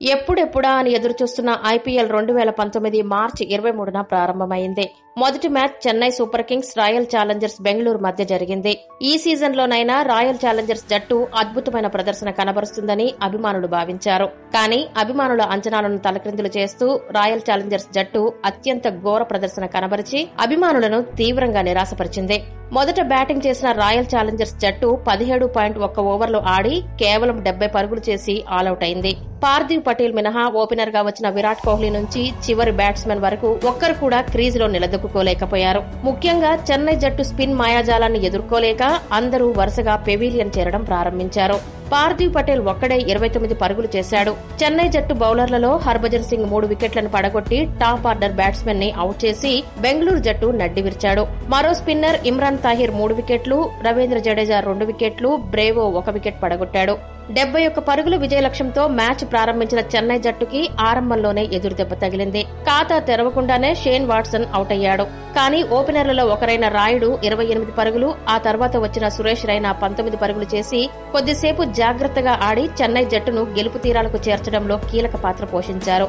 ఎప్పుడెప్పుడా అని ఎదురుచూస్తున్న ఐపీఎల్ రెండు వేల పంతొమ్మిది మార్చి ఇరవై మూడున ప్రారంభమైంది. మొదటి match Chennai super kings royal challengers Bengaluru మధ్య జరిగింది. ఈ సీజన్లోనైనా రాయల్ ఛాలెంజర్స్ జట్టు అద్భుతమైన ప్రదర్శన కనబరుస్తుందని అభిమానులు భావించారు. కానీ అభిమానుల అంచనాలను తలక్రిందులు చేస్తూ రాయల్ ఛాలెంజర్స్ జట్టు అత్యంత ఘోర ప్రదర్శన కనబరిచి అభిమానులను తీవ్రంగా నిరాశపరిచింది. మొదట బ్యాటింగ్ చేసిన రాయల్ ఛాలెంజర్స్ జట్టు పదిహేడు పాయింట్ ఒక్క ఓవర్లు ఆడి కేవలం డెబ్బై పరుగులు చేసి ఆలౌట్ అయింది. పార్థివ్ పటేల్ మినహా ఓపెనర్గా వచ్చిన విరాట్ కోహ్లీ నుంచి చివరి బ్యాట్స్మెన్ వరకు ఒక్కరు కూడా క్రీజ్లో నిలదొక్కుకోలేకపోయారు ముఖ్యంగా చెన్నై జట్టు స్పిన్ మాయాజాలాన్ని ఎదుర్కోలేక అందరూ వరుసగా పెవీలియన్ చేరడం ప్రారంభించారు. పార్థివ్ పటేల్ ఒక్కడే ఇరవై తొమ్మిది పరుగులు చేశాడు. చెన్నై జట్టు బౌలర్లలో హర్భజన్ సింగ్ మూడు వికెట్లను పడగొట్టి టాప్ ఆర్డర్ బ్యాట్స్మెన్ని అవుట్ చేసి బెంగళూరు జట్టు నడ్డి విరిచాడు. మరో స్పిన్నర్ ఇమ్రాన్ తాహిర్ మూడు వికెట్లు రవీంద్ర జడేజా రెండు వికెట్లు బ్రేవో ఒక వికెట్ పడగొట్టాడు. డెబ్బై ఒక్క పరుగుల విజయ లక్ష్యంతో మ్యాచ్ ప్రారంభించిన చెన్నై జట్టుకి ఆరంభంలోనే ఎదురుదెబ్బ తగిలింది. ఖాతా తెరవకుండానే షేన్ వాట్సన్ అవుట్ అయ్యాడు. కానీ ఓపెనర్లలో ఒకరైన రాయుడు ఇరవై ఎనిమిది పరుగులు ఆ తర్వాత వచ్చిన సురేష్ రైనా పంతొమ్మిది పరుగులు చేసి కొద్దిసేపు జాగ్రత్తగా ఆడి చెన్నై జట్టును గెలుపు తీరాలకు చేర్చడంలో కీలక పాత్ర పోషించారు.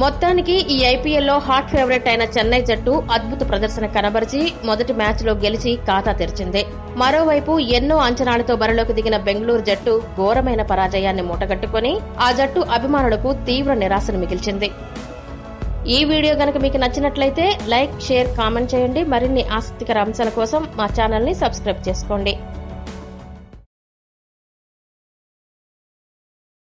మొత్తానికి ఈ ఐపీఎల్లో హాట్ ఫేవరెట్ అయిన చెన్నై జట్టు అద్భుత ప్రదర్శన కనబరిచి మొదటి మ్యాచ్లో గెలిచి ఖాతా తెరిచింది. మరోవైపు ఎన్నో అంచనాలతో బరిలోకి దిగిన బెంగళూరు జట్టు ఘోరమైన పరాజయాన్ని మూటగట్టుకుని ఆ జట్టు అభిమానులకు తీవ్ర నిరాశను మిగిల్చింది. ఈ వీడియో గనక మీకు నచ్చినట్లయితే లైక్ షేర్ కామెంట్ చేయండి. మరిన్ని ఆసక్తికర అంశాల కోసం మా ఛానల్ని సబ్స్క్రైబ్ చేసుకోండి.